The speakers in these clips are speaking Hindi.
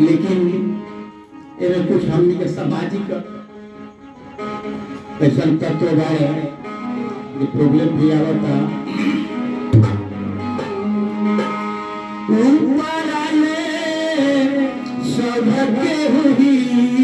लेकिन कुछ हमनी के सामाजिक ऐसा तत्व बारे प्रॉब्लम भी आ रहा ऊपर आने सबके हुई।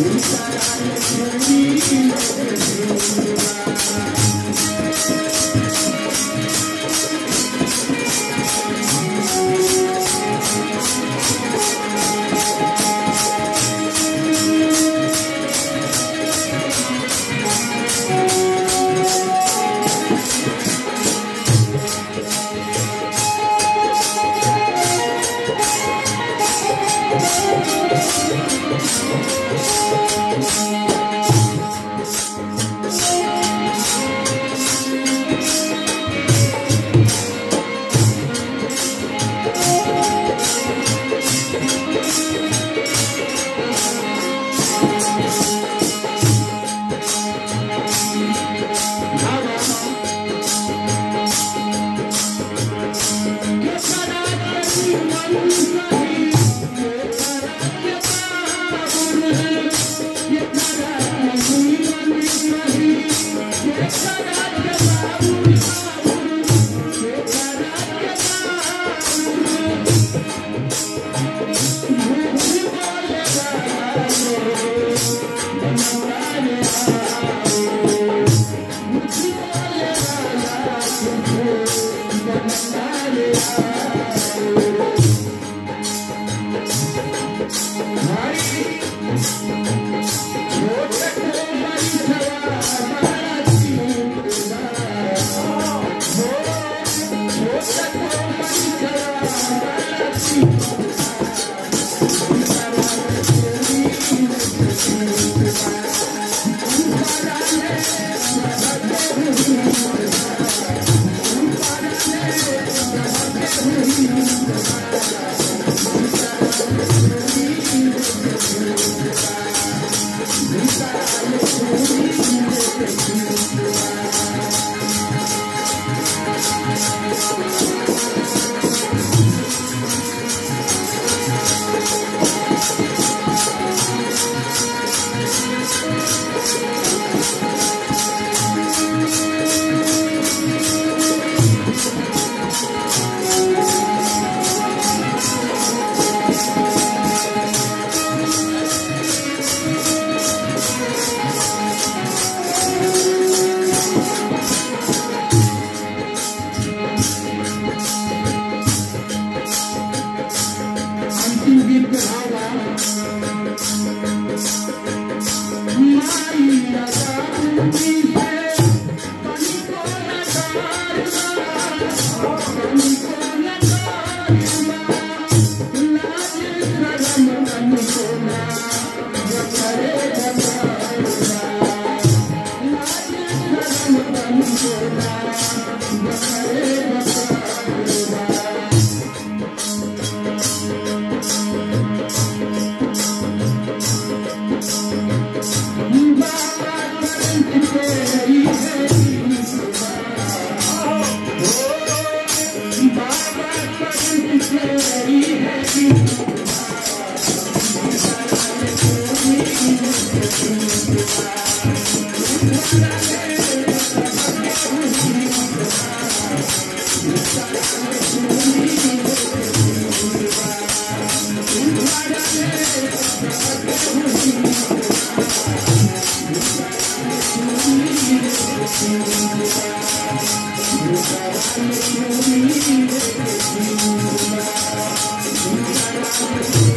Thank you. tonight. Thank you.